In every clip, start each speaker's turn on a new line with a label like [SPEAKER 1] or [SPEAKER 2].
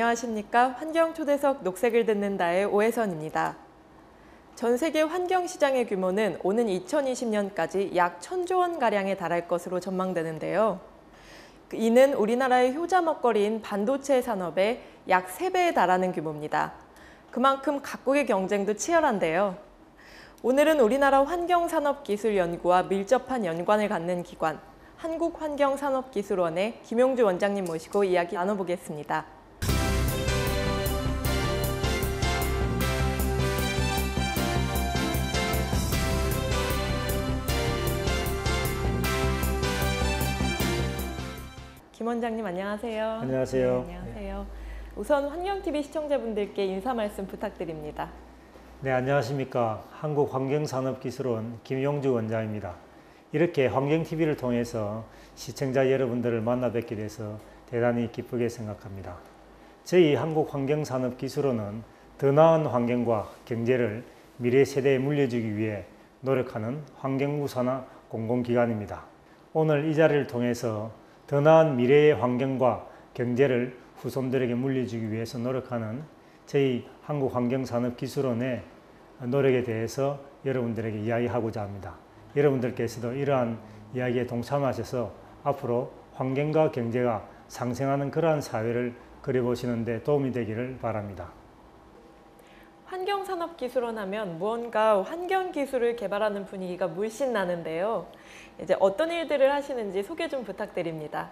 [SPEAKER 1] 안녕하십니까? 환경초대석 녹색을 듣는다의 오혜선입니다. 전 세계 환경 시장의 규모는 오는 2020년까지 약 1000조 원 가량에 달할 것으로 전망되는데요. 이는 우리나라의 효자 먹거리인 반도체 산업의 약 3배에 달하는 규모입니다. 그만큼 각국의 경쟁도 치열한데요. 오늘은 우리나라 환경산업기술연구와 밀접한 연관을 갖는 기관 한국환경산업기술원의 김용주 원장님 모시고 이야기 나눠보겠습니다. 김 원장님 안녕하세요.
[SPEAKER 2] 안녕하세요.
[SPEAKER 1] 네, 안녕하세요. 우선 환경TV 시청자분들께 인사 말씀 부탁드립니다.
[SPEAKER 2] 네, 안녕하십니까. 한국환경산업기술원 김용주 원장입니다. 이렇게 환경TV를 통해서 시청자 여러분들을 만나 뵙게 돼서 대단히 기쁘게 생각합니다. 저희 한국환경산업기술원은 더 나은 환경과 경제를 미래 세대에 물려주기 위해 노력하는 환경부산화 공공기관입니다. 오늘 이 자리를 통해서 더 나은 미래의 환경과 경제를 후손들에게 물려주기 위해서 노력하는 저희 한국환경산업기술원의 노력에 대해서 여러분들에게 이야기하고자 합니다. 여러분들께서도 이러한 이야기에 동참하셔서 앞으로 환경과 경제가 상생하는 그러한 사회를 그려보시는 데 도움이 되기를 바랍니다.
[SPEAKER 1] 환경산업기술원 하면 무언가 환경기술을 개발하는 분위기가 물씬 나는데요. 이제 어떤 일들을 하시는지 소개 좀 부탁드립니다.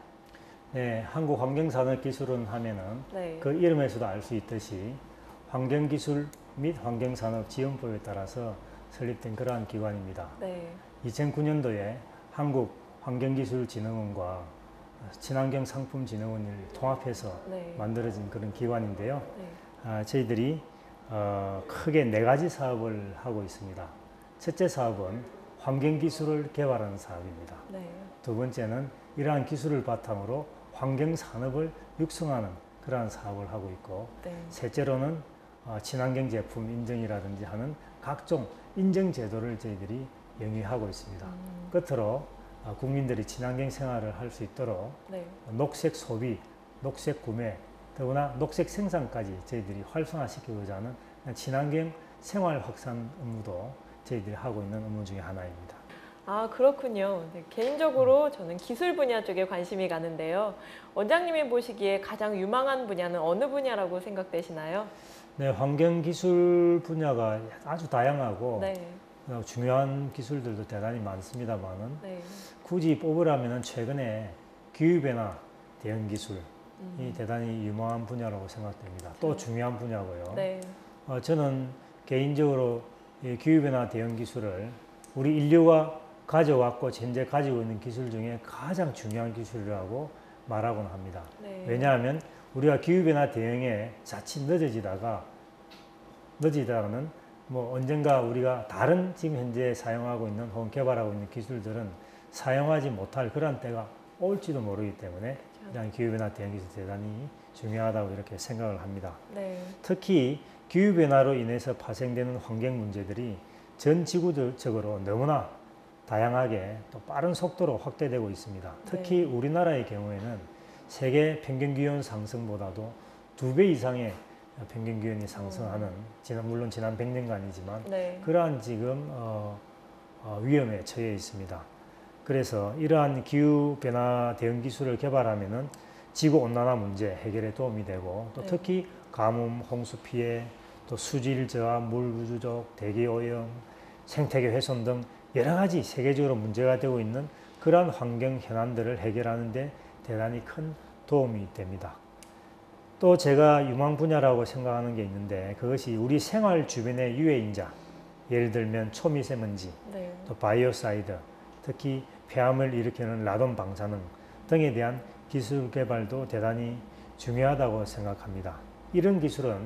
[SPEAKER 2] 네, 한국환경산업기술원 하면은
[SPEAKER 1] 네.
[SPEAKER 2] 그 이름에서도 알 수 있듯이 환경기술 및 환경산업 지원법에 따라서 설립된 그러한 기관입니다.
[SPEAKER 1] 네.
[SPEAKER 2] 2009년도에 한국환경기술진흥원과 친환경 상품진흥원을 통합해서
[SPEAKER 1] 네.
[SPEAKER 2] 만들어진 그런 기관인데요.
[SPEAKER 1] 네.
[SPEAKER 2] 아, 저희들이 어, 크게 네 가지 사업을 하고 있습니다. 첫째 사업은 환경 기술을 개발하는 사업입니다.
[SPEAKER 1] 네.
[SPEAKER 2] 두 번째는 이러한 기술을 바탕으로 환경 산업을 육성하는 그러한 사업을 하고 있고
[SPEAKER 1] 네.
[SPEAKER 2] 셋째로는 어, 친환경 제품 인증이라든지 하는 각종 인증 제도를 저희들이 영위하고 있습니다.
[SPEAKER 1] 음,
[SPEAKER 2] 끝으로 어, 국민들이 친환경 생활을 할 수 있도록
[SPEAKER 1] 네.
[SPEAKER 2] 녹색 소비, 녹색 구매, 더구나 녹색 생산까지 저희들이 활성화시키고자 하는 친환경 생활 확산 업무도 저희들이 하고 있는 업무 중에 하나입니다.
[SPEAKER 1] 아 그렇군요. 네, 개인적으로 저는 기술 분야 쪽에 관심이 가는데요. 원장님이 보시기에 가장 유망한 분야는 어느 분야라고 생각되시나요?
[SPEAKER 2] 네, 환경 기술 분야가 아주 다양하고
[SPEAKER 1] 네.
[SPEAKER 2] 어, 중요한 기술들도 대단히 많습니다만은
[SPEAKER 1] 네.
[SPEAKER 2] 굳이 뽑으라면은 최근에 기후 변화 대응 기술 이
[SPEAKER 1] 음,
[SPEAKER 2] 대단히 유망한 분야라고 생각됩니다. 또
[SPEAKER 1] 그렇죠.
[SPEAKER 2] 중요한 분야고요.
[SPEAKER 1] 네.
[SPEAKER 2] 어, 저는 개인적으로 이 기후변화 대응 기술을 우리 인류가 가져왔고 현재 가지고 있는 기술 중에 가장 중요한 기술이라고 말하곤 합니다.
[SPEAKER 1] 네.
[SPEAKER 2] 왜냐하면 우리가 기후변화 대응에 자칫 늦어지다가 늦어지다가는 뭐 언젠가 우리가 다른 지금 현재 사용하고 있는 혹은 개발하고 있는 기술들은 사용하지 못할 그런 때가 올지도 모르기 때문에 이러한 기후변화 대응 기술 대단히 중요하다고 이렇게 생각을 합니다.
[SPEAKER 1] 네.
[SPEAKER 2] 특히 기후변화로 인해서 발생되는 환경 문제들이 전 지구적으로 너무나 다양하게 또 빠른 속도로 확대되고 있습니다. 특히 우리나라의 경우에는 세계 평균 기온 상승보다도 두 배 이상의 평균 기온이 상승하는 지난 물론 지난 100년간이지만
[SPEAKER 1] 네.
[SPEAKER 2] 그러한 지금 어, 어, 위험에 처해 있습니다. 그래서 이러한 기후 변화 대응 기술을 개발하면은 지구 온난화 문제 해결에 도움이 되고 또
[SPEAKER 1] 네.
[SPEAKER 2] 특히 가뭄, 홍수 피해, 또 수질 저하, 물 부족, 대기 오염, 생태계 훼손 등 여러 가지 세계적으로 문제가 되고 있는 그러한 환경 현안들을 해결하는 데 대단히 큰 도움이 됩니다. 또 제가 유망 분야라고 생각하는 게 있는데 그것이 우리 생활 주변의 유해인자, 예를 들면 초미세먼지,
[SPEAKER 1] 네.
[SPEAKER 2] 또 biocide, 특히 폐암을 일으키는 라돈 방사능 등에 대한 기술 개발도 대단히 중요하다고 생각합니다. 이런 기술은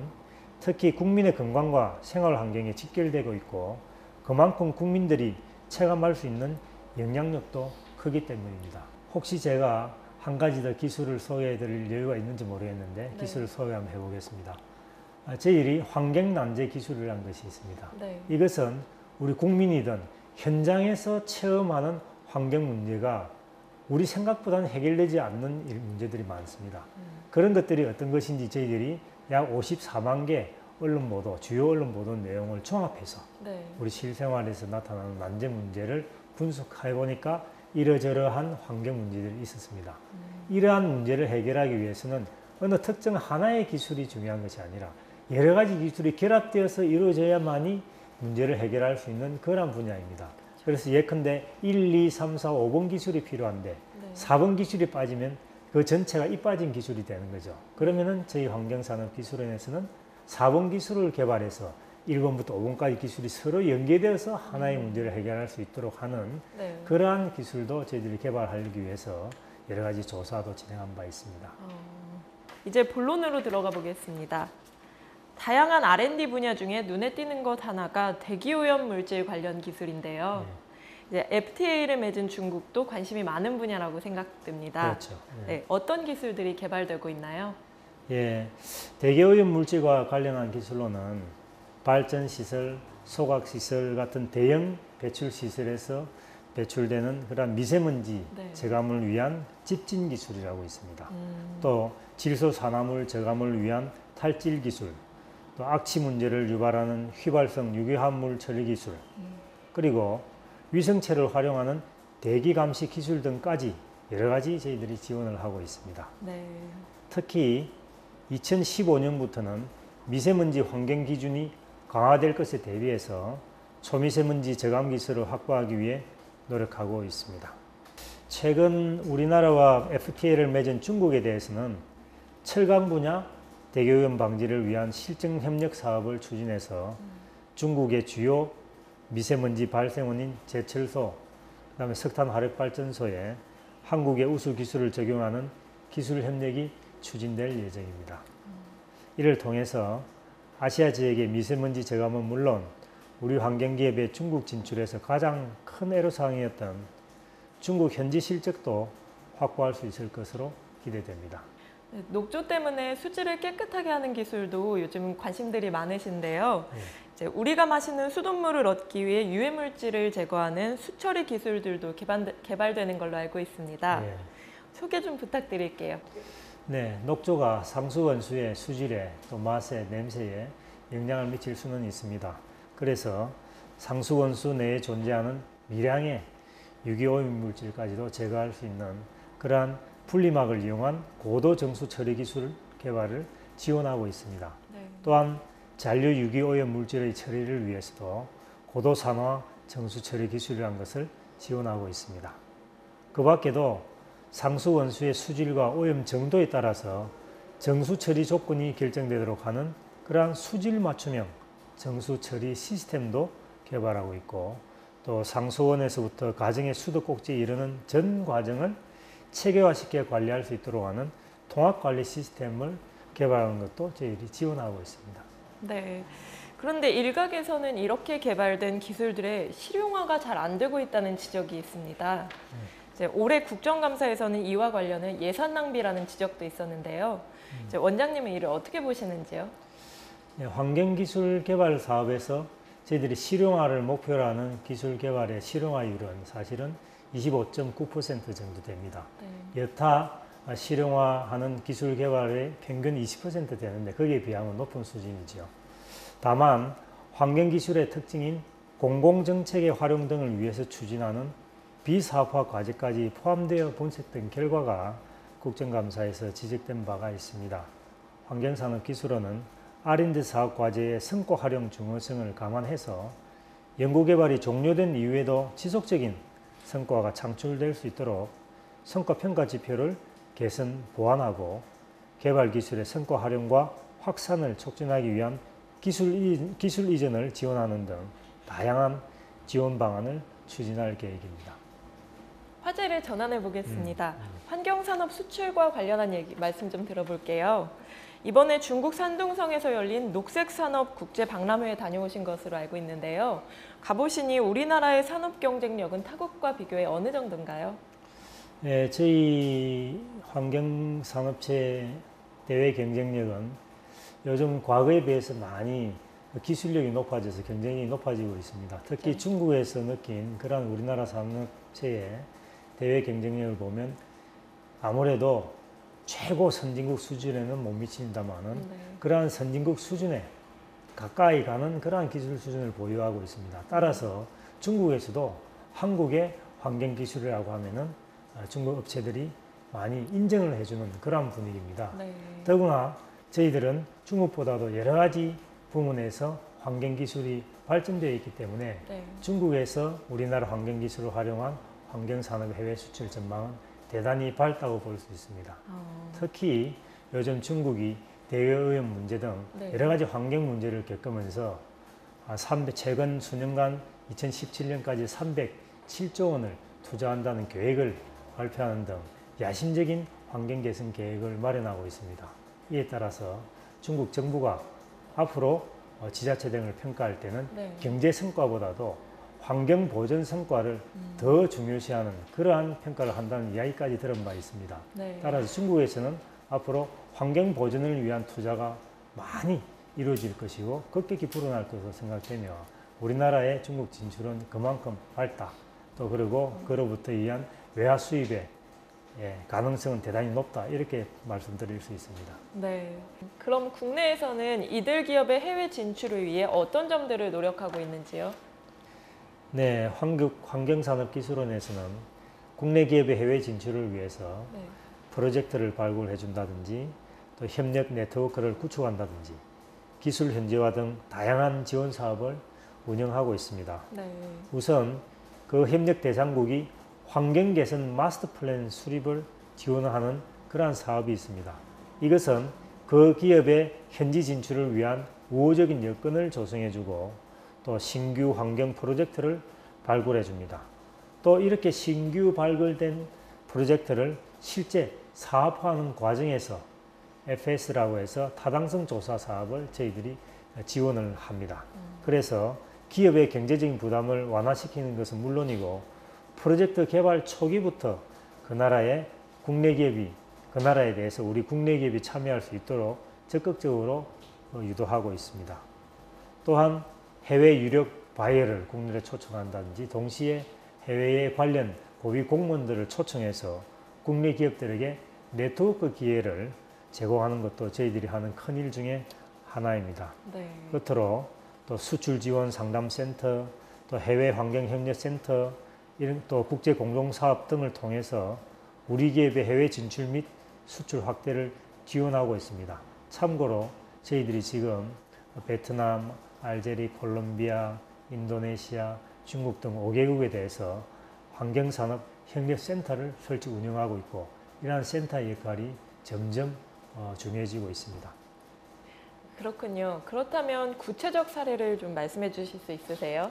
[SPEAKER 2] 특히 국민의 건강과 생활 환경에 직결되고 있고 그만큼 국민들이 체감할 수 있는 영향력도 크기 때문입니다. 혹시 제가 한 가지 더 기술을 소개해 드릴 여유가 있는지 모르겠는데
[SPEAKER 1] 네.
[SPEAKER 2] 기술을 소개 한번 해보겠습니다. 아, 저희들이 환경난제 기술이라는 것이 있습니다.
[SPEAKER 1] 네.
[SPEAKER 2] 이것은 우리 국민이든 현장에서 체험하는 환경 문제가 우리 생각보다는 해결되지 않는 일- 문제들이 많습니다. 그런 것들이 어떤 것인지 저희들이 약 54만 개 언론 보도, 주요 언론 보도 내용을 종합해서
[SPEAKER 1] 네.
[SPEAKER 2] 우리 실생활에서 나타나는 난제 문제를 분석해 보니까 이러저러한 환경 문제들이 있었습니다. 이러한 문제를 해결하기 위해서는 어느 특정 하나의 기술이 중요한 것이 아니라 여러 가지 기술이 결합되어서 이루어져야만이 문제를 해결할 수 있는 그러한 분야입니다. 그래서 예컨대 1, 2, 3, 4, 5번 기술이 필요한데
[SPEAKER 1] 네.
[SPEAKER 2] 4번 기술이 빠지면 그 전체가 이 빠진 기술이 되는 거죠. 그러면은 저희 환경산업기술원에서는 4번 기술을 개발해서 1번부터 5번까지 기술이 서로 연계되어서 하나의 문제를 해결할 수 있도록 하는
[SPEAKER 1] 네.
[SPEAKER 2] 그러한 기술도 저희들이 개발하기 위해서 여러 가지 조사도 진행한 바 있습니다.
[SPEAKER 1] 어, 이제 본론으로 들어가 보겠습니다. 다양한 R&D 분야 중에 눈에 띄는 것 하나가 대기오염 물질 관련 기술인데요. 이제 FTA를 맺은 중국도 관심이 많은 분야라고 생각됩니다.
[SPEAKER 2] 그렇죠. 예.
[SPEAKER 1] 네, 어떤 기술들이 개발되고 있나요?
[SPEAKER 2] 예, 대기오염 물질과 관련한 기술로는 발전 시설, 소각 시설 같은 대형 배출 시설에서 배출되는 그런 미세먼지
[SPEAKER 1] 네.
[SPEAKER 2] 제감을 위한 집진 기술이라고 있습니다.
[SPEAKER 1] 음,
[SPEAKER 2] 또 질소 산화물 저감을 위한 탈질 기술, 또 악취 문제를 유발하는 휘발성 유기화합물 처리 기술, 그리고 위성체를 활용하는 대기 감시 기술 등까지 여러 가지 저희들이 지원을 하고 있습니다.
[SPEAKER 1] 네.
[SPEAKER 2] 특히 2015년부터는 미세먼지 환경 기준이 강화될 것에 대비해서 초미세먼지 저감 기술을 확보하기 위해 노력하고 있습니다. 최근 우리나라와 FTA를 맺은 중국에 대해서는 철강 분야 대기오염 방지를 위한 실증 협력 사업을 추진해서 중국의 주요 미세먼지 발생 원인 제철소, 그다음에 석탄 화력 발전소에 한국의 우수 기술을 적용하는 기술 협력이 추진될 예정입니다. 이를 통해서 아시아 지역의 미세먼지 저감은 물론 우리 환경기업의 중국 진출에서 가장 큰 애로사항이었던 중국 현지 실적도 확보할 수 있을 것으로 기대됩니다.
[SPEAKER 1] 네, 녹조 때문에 수질을 깨끗하게 하는 기술도 요즘 관심들이 많으신데요.
[SPEAKER 2] 네.
[SPEAKER 1] 이제 우리가 마시는 수돗물을 얻기 위해 유해 물질을 제거하는 수처리 기술들도 개발, 개발되는 걸로 알고 있습니다.
[SPEAKER 2] 네.
[SPEAKER 1] 소개 좀 부탁드릴게요.
[SPEAKER 2] 네, 녹조가 상수원수의 수질에 또 맛에 냄새에 영향을 미칠 수는 있습니다. 그래서 상수원수 내에 존재하는 미량의 유기오염 물질까지도 제거할 수 있는 그러한 분리막을 이용한 고도 정수 처리 기술 개발을 지원하고 있습니다.
[SPEAKER 1] 네.
[SPEAKER 2] 또한 잔류 유기오염 물질의 처리를 위해서도 고도 산화 정수 처리 기술이라는 것을 지원하고 있습니다. 그 밖에도 상수 원수의 수질과 오염 정도에 따라서 정수 처리 조건이 결정되도록 하는 그러한 수질 맞춤형 정수 처리 시스템도 개발하고 있고 또 상수원에서부터 가정의 수도 꼭지에 이르는 전 과정을 체계화시켜 관리할 수 있도록 하는 통합 관리 시스템을 개발하는 것도 저희들이 지원하고 있습니다.
[SPEAKER 1] 네. 그런데 일각에서는 이렇게 개발된 기술들의 실용화가 잘 안 되고 있다는 지적이 있습니다. 이제 올해 국정감사에서는 이와 관련해 예산 낭비라는 지적도 있었는데요. 이제 원장님은 이를 어떻게 보시는지요?
[SPEAKER 2] 네, 환경기술 개발 사업에서 저희들이 실용화를 목표로 하는 기술 개발의 실용화율은 사실은 25.9% 정도 됩니다.
[SPEAKER 1] 네.
[SPEAKER 2] 여타 실용화하는 기술 개발의 평균 20% 되는데 거기에 비하면 높은 수준이지요. 다만 환경 기술의 특징인 공공 정책의 활용 등을 위해서 추진하는 비사업화 과제까지 포함되어 분석된 결과가 국정감사에서 지적된 바가 있습니다. 환경산업기술원은 R&D 사업 과제의 성과 활용 중요성을 감안해서 연구개발이 종료된 이후에도 지속적인 성과가 창출될 수 있도록 성과 평가 지표를 개선, 보완하고 개발 기술의 성과 활용과 확산을 촉진하기 위한 기술, 이, 기술 이전을 지원하는 등 다양한 지원 방안을 추진할 계획입니다.
[SPEAKER 1] 화제를 전환해 보겠습니다.
[SPEAKER 2] 음,
[SPEAKER 1] 환경산업 수출과 관련한 얘기 말씀 좀 들어볼게요. 이번에 중국 산둥성에서 열린 녹색산업 국제 박람회에 다녀오신 것으로 알고 있는데요. 가보시니 우리나라의 산업 경쟁력은 타국과 비교해 어느 정도인가요?
[SPEAKER 2] 네, 저희 환경산업체 대외 경쟁력은 요즘 과거에 비해서 많이 기술력이 높아져서 경쟁이 높아지고 있습니다. 특히
[SPEAKER 1] 네.
[SPEAKER 2] 중국에서 느낀 그런 우리나라 산업체의 대외 경쟁력을 보면 아무래도 최고 선진국 수준에는 못 미친다마는
[SPEAKER 1] 네.
[SPEAKER 2] 그러한 선진국 수준에 가까이 가는 그러한 기술 수준을 보유하고 있습니다. 따라서 중국에서도 한국의 환경 기술이라고 하면은 아, 중국 업체들이 많이 인정을 해주는 그러한 분위기입니다.
[SPEAKER 1] 네.
[SPEAKER 2] 더구나 저희들은 중국보다도 여러 가지 부문에서 환경 기술이 발전되어 있기 때문에
[SPEAKER 1] 네.
[SPEAKER 2] 중국에서 우리나라 환경 기술을 활용한 환경 산업 해외 수출 전망은 대단히 밝다고 볼 수 있습니다.
[SPEAKER 1] 어,
[SPEAKER 2] 특히 요즘 중국이 대외 오염 문제 등
[SPEAKER 1] 네.
[SPEAKER 2] 여러 가지 환경 문제를 겪으면서 아, 300 최근 수년간 2017년까지 307조 원을 투자한다는 계획을 발표하는 등 야심적인 환경 개선 계획을 마련하고 있습니다. 이에 따라서 중국 정부가 앞으로 어, 지자체 등을 평가할 때는
[SPEAKER 1] 네.
[SPEAKER 2] 경제 성과보다도 환경 보전 성과를
[SPEAKER 1] 음,
[SPEAKER 2] 더 중요시하는 그러한 평가를 한다는 이야기까지 들은 바 있습니다.
[SPEAKER 1] 네.
[SPEAKER 2] 따라서 중국에서는 앞으로 환경 보전을 위한 투자가 많이 이루어질 것이고 급격히 불어날 것으로 생각되며 우리나라의 중국 진출은 그만큼 밝다. 또 그리고 그로부터 의한 외화 수입의 예, 가능성은 대단히 높다. 이렇게 말씀드릴 수 있습니다.
[SPEAKER 1] 네. 그럼 국내에서는 이들 기업의 해외 진출을 위해 어떤 점들을 노력하고 있는지요?
[SPEAKER 2] 네, 환경, 환경산업기술원에서는 국내 기업의 해외 진출을 위해서
[SPEAKER 1] 네.
[SPEAKER 2] 프로젝트를 발굴해 준다든지 또 협력 네트워크를 구축한다든지 기술 현지화 등 다양한 지원 사업을 운영하고 있습니다.
[SPEAKER 1] 네.
[SPEAKER 2] 우선 그 협력 대상국이 환경 개선 마스터 플랜 수립을 지원하는 그러한 사업이 있습니다. 이것은 그 기업의 현지 진출을 위한 우호적인 여건을 조성해 주고 또 신규 환경 프로젝트를 발굴해 줍니다. 또 이렇게 신규 발굴된 프로젝트를 실제 사업화하는 과정에서 FS라고 해서 타당성 조사 사업을 저희들이 지원을 합니다. 그래서 기업의 경제적인 부담을 완화시키는 것은 물론이고 프로젝트 개발 초기부터 그 나라의 국내 기업이 그 나라에 대해서 우리 국내 기업이 참여할 수 있도록 적극적으로 어, 유도하고 있습니다. 또한 해외 유력 바이어를 국내에 초청한다든지 동시에 해외의 관련 고위 공무원들을 초청해서 국내 기업들에게 네트워크 기회를 제공하는 것도 저희들이 하는 큰 일 중에 하나입니다.
[SPEAKER 1] 네.
[SPEAKER 2] 끝으로 또 수출 지원 상담센터, 또 해외 환경 협력 센터, 이런 또 국제 공동 사업 등을 통해서 우리 기업의 해외 진출 및 수출 확대를 지원하고 있습니다. 참고로 저희들이 지금 베트남, 알제리, 콜롬비아, 인도네시아, 중국 등 5개국에 대해서 환경산업 협력센터를 설치 운영하고 있고 이러한 센터 역할이 점점 어, 중요해지고 있습니다.
[SPEAKER 1] 그렇군요. 그렇다면 구체적 사례를 좀 말씀해 주실 수 있으세요?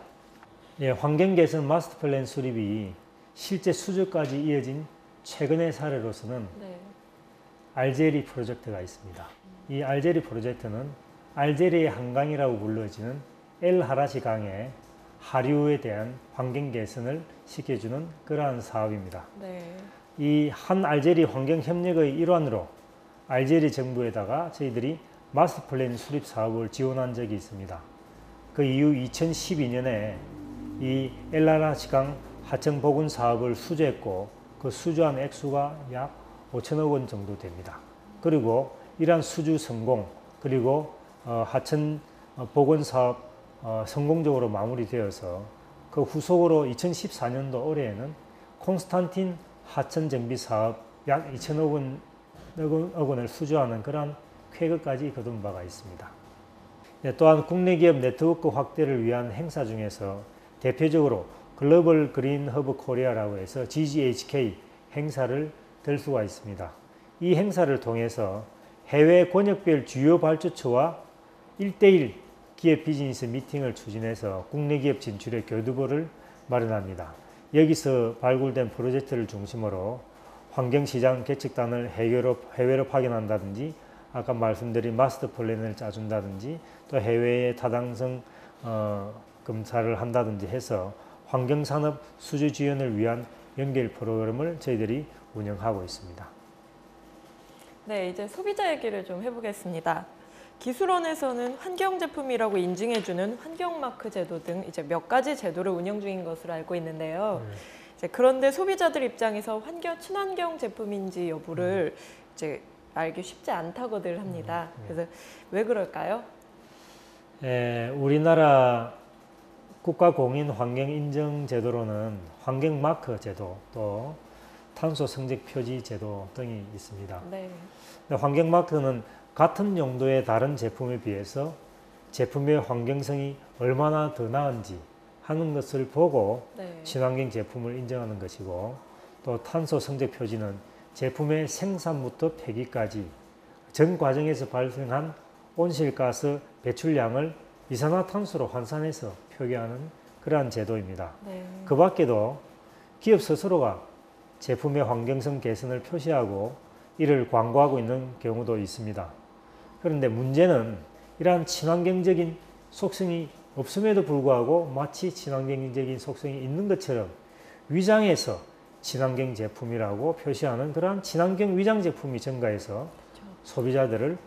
[SPEAKER 2] 예, 환경 개선 마스터 플랜 수립이 실제 수주까지 이어진 최근의 사례로서는
[SPEAKER 1] 네.
[SPEAKER 2] 알제리 프로젝트가 있습니다. 이 알제리 프로젝트는 알제리의 한강이라고 불려지는 엘 하라시 강의 하류에 대한 환경 개선을 시켜주는 그러한 사업입니다.
[SPEAKER 1] 네.
[SPEAKER 2] 이한 알제리 환경 협력의 일환으로 알제리 정부에다가 저희들이 마스터 플랜 수립 사업을 지원한 적이 있습니다. 그 이후 2012년에 이 엘라라시강 하청 복원 사업을 수주했고 그 수주한 액수가 약 5천억 원 정도 됩니다. 그리고 이러한 수주 성공 그리고 어, 하천 어, 복원 사업 어, 성공적으로 마무리되어서 그 후속으로 2014년도 올해에는 콘스탄틴 하천 정비 사업 약 2천억 원, 원을 수주하는 그러한 쾌거까지 거둔 바가 있습니다. 네, 또한 국내 기업 네트워크 확대를 위한 행사 중에서 대표적으로 Global Green Hub Korea라고 해서 GGHK 행사를 들 수가 있습니다. 이 행사를 통해서 해외 권역별 주요 발주처와 1대1 기업 비즈니스 미팅을 추진해서 국내 기업 진출의 교두보를 마련합니다. 여기서 발굴된 프로젝트를 중심으로 환경시장 개척단을 해외로, 해외로 파견한다든지 아까 말씀드린 마스터 플랜을 짜준다든지 또 해외의 타당성 어, 검사를 한다든지 해서 환경산업 수주 지원을 위한 연결 프로그램을 저희들이 운영하고 있습니다.
[SPEAKER 1] 네, 이제 소비자 얘기를 좀 해보겠습니다. 기술원에서는 환경 제품이라고 인증해주는 환경 마크 제도 등 이제 몇 가지 제도를 운영 중인 것으로 알고 있는데요. 이제 그런데 소비자들 입장에서 환경 친환경 제품인지 여부를 이제 알기 쉽지 않다고들 합니다.
[SPEAKER 2] 음,
[SPEAKER 1] 그래서 왜 그럴까요?
[SPEAKER 2] 에, 우리나라 국가 공인 환경 인증 제도로는 환경 마크 제도 또 탄소 성적 표지 제도 등이 있습니다.
[SPEAKER 1] 네.
[SPEAKER 2] 근데 환경 마크는 같은 용도의 다른 제품에 비해서 제품의 환경성이 얼마나 더 나은지 하는 것을 보고
[SPEAKER 1] 네.
[SPEAKER 2] 친환경 제품을 인정하는 것이고 또 탄소 성적 표지는 제품의 생산부터 폐기까지 전 과정에서 발생한 온실가스 배출량을 이산화탄소로 환산해서 표기하는 그러한 제도입니다.
[SPEAKER 1] 네.
[SPEAKER 2] 그 밖에도 기업 스스로가 제품의 환경성 개선을 표시하고 이를 광고하고 있는 경우도 있습니다. 그런데 문제는 이러한 친환경적인 속성이 없음에도 불구하고 마치 친환경적인 속성이 있는 것처럼 위장해서 친환경 제품이라고 표시하는 그러한 친환경 위장 제품이 증가해서
[SPEAKER 1] 그렇죠.
[SPEAKER 2] 소비자들을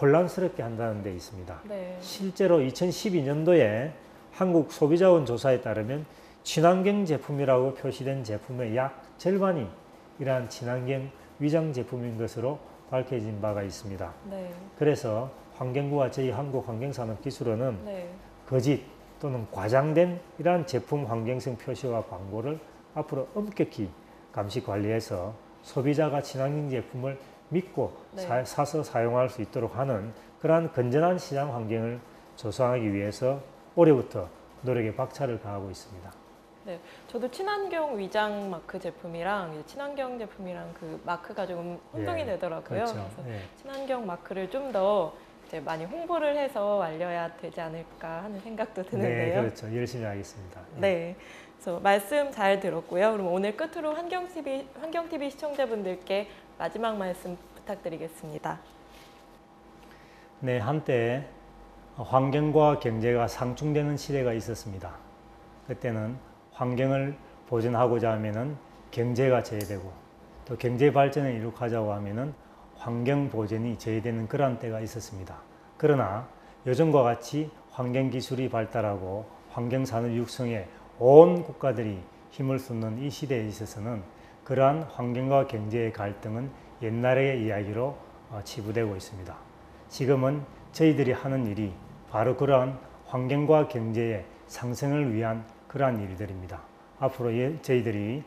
[SPEAKER 2] 혼란스럽게 한다는 데 있습니다.
[SPEAKER 1] 네.
[SPEAKER 2] 실제로 2012년도에 한국 소비자원 조사에 따르면 친환경 제품이라고 표시된 제품의 약 절반이 이러한 친환경 위장 제품인 것으로 밝혀진 바가 있습니다.
[SPEAKER 1] 네.
[SPEAKER 2] 그래서 환경부와 저희 한국환경산업기술원은
[SPEAKER 1] 네.
[SPEAKER 2] 거짓 또는 과장된 이러한 제품 환경성 표시와 광고를 앞으로 엄격히 감시 관리해서 소비자가 친환경 제품을 믿고
[SPEAKER 1] 네.
[SPEAKER 2] 사, 사서 사용할 수 있도록 하는 그러한 건전한 시장 환경을 조성하기 위해서 올해부터 노력에 박차를 가하고 있습니다.
[SPEAKER 1] 저도 친환경 위장 마크 제품이랑 친환경 제품이랑 그 마크가 조금 혼동이
[SPEAKER 2] 예,
[SPEAKER 1] 되더라고요.
[SPEAKER 2] 그렇죠.
[SPEAKER 1] 그래서
[SPEAKER 2] 예.
[SPEAKER 1] 친환경 마크를 좀 더 이제 많이 홍보를 해서 알려야 되지 않을까 하는 생각도 드는데요.
[SPEAKER 2] 네, 그렇죠. 열심히 하겠습니다. 예.
[SPEAKER 1] 네. 그래서 말씀 잘 들었고요. 그럼 오늘 끝으로 환경 TV 환경 TV 시청자분들께 마지막 말씀 부탁드리겠습니다.
[SPEAKER 2] 네, 한때 환경과 경제가 상충되는 시대가 있었습니다. 그때는 환경을 보존하고자 하면은 경제가 제외되고 또 경제 발전을 이룩하자고 하면은 환경 보전이 제외되는 그러한 때가 있었습니다. 그러나 요즘과 같이 환경 기술이 발달하고 환경 산업 육성에 온 국가들이 힘을 쏟는 이 시대에 있어서는 그러한 환경과 경제의 갈등은 옛날의 이야기로 어, 치부되고 있습니다. 지금은 저희들이 하는 일이 바로 그러한 환경과 경제의 상승을 위한 그러한 일들입니다. 앞으로 예- 저희들이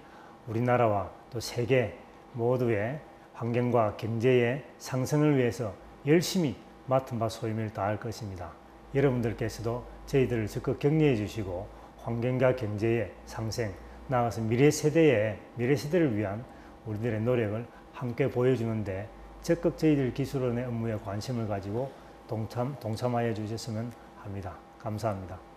[SPEAKER 2] 우리나라와 또 세계 모두의 환경과 경제의 상승을 위해서 열심히 맡은 바 소임을 다할 것입니다. 여러분들께서도 저희들을 적극 격려해 주시고 환경과 경제의 상생, 나아가서 미래 세대의 미래 세대를 위한 우리들의 노력을 함께 보여주는데 적극 저희들 기술원의 업무에 관심을 가지고 동참 동참하여 주셨으면 합니다. 감사합니다.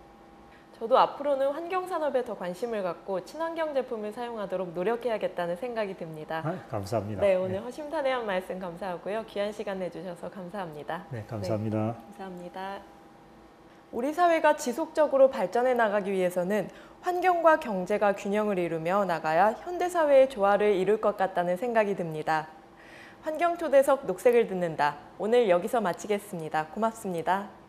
[SPEAKER 1] 저도 앞으로는 환경 산업에 더 관심을 갖고 친환경 제품을 사용하도록 노력해야겠다는 생각이 듭니다.
[SPEAKER 2] 아, 감사합니다.
[SPEAKER 1] 네, 오늘 허심탄회한 말씀 감사하고요. 귀한 시간 내주셔서 감사합니다.
[SPEAKER 2] 네, 감사합니다.
[SPEAKER 1] 감사합니다. 우리 사회가 지속적으로 발전해 나가기 위해서는 환경과 경제가 균형을 이루며 나가야 현대 사회의 조화를 이룰 것 같다는 생각이 듭니다. 환경 초대석 녹색을 듣는다. 오늘 여기서 마치겠습니다. 고맙습니다.